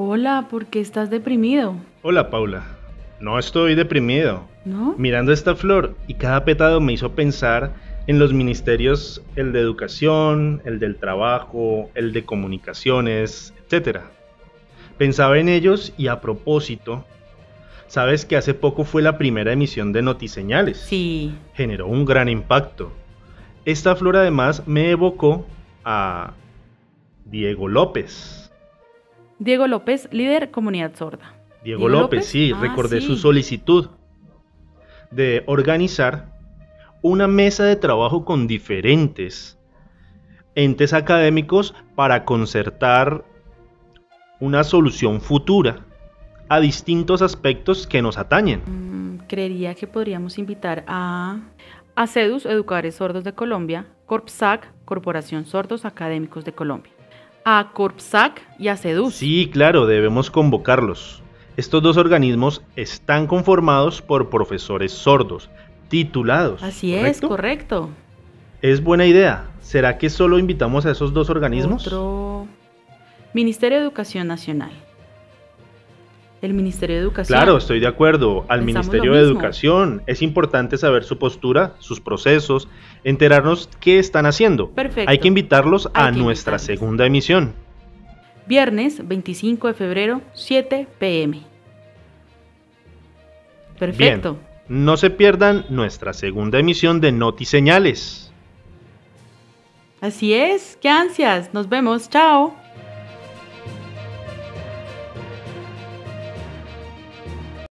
Hola, ¿por qué estás deprimido? Hola Paula, no estoy deprimido. ¿No? Mirando esta flor y cada petado me hizo pensar en los ministerios, el de educación, el del trabajo, el de comunicaciones, etc. Pensaba en ellos y a propósito, sabes que hace poco fue la primera emisión de Notiseñales. Sí. Generó un gran impacto. Esta flor además me evocó a Diego López. Diego López, líder comunidad sorda. Diego, ¿Diego López, López? sí, Ah, recordé sí. su solicitud de organizar una mesa de trabajo con diferentes entes académicos para concertar una solución futura a distintos aspectos que nos atañen. Mm, creería que podríamos invitar a ACEDUS, Educadores Sordos de Colombia, CORPSAC, Corporación Sordos Académicos de Colombia. A CORPSAC y ACEDUS. Sí, claro, debemos convocarlos. Estos dos organismos están conformados por profesores sordos, titulados. Así es, correcto. Es buena idea. ¿Será que solo invitamos a esos dos organismos? Otro Ministerio de Educación Nacional. El Ministerio de Educación. Claro, estoy de acuerdo. Al Pensamos Ministerio de. Educación es importante saber su postura, sus procesos, enterarnos qué están haciendo. Perfecto. Hay que invitarlos Hay a que nuestra invitarlos. segunda emisión. Viernes 25 de febrero, 7 pm. Perfecto. Bien, no se pierdan nuestra segunda emisión de Notiseñales. Así es. ¡Qué ansias! Nos vemos. Chao.